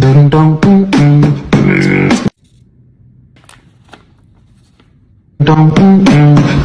Don't dum dum dum